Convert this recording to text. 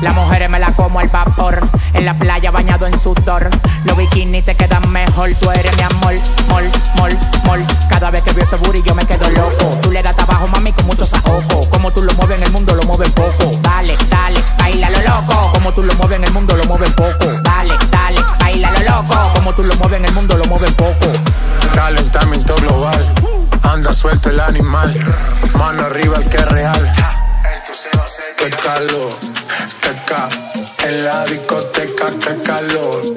Las mujeres me la como al vapor, en la playa bañado en sudor. Los bikinis te quedan mejor, tú eres mi amor, mol, mol, mol. Cada vez que veo ese booty yo me quedo loco. Tú le das trabajo, mami, con mucho saoco. Como tú lo mueves en el mundo, lo mueves poco. Dale, dale, baila lo loco. Como tú lo mueves en el mundo, lo mueves poco. Dale, dale, baila lo loco. Como tú lo mueves en el mundo, lo mueves poco. Calentamiento global Suelto el animal. Mano arriba el que es real. Qué calor, qué ca. En la discoteca, qué calor.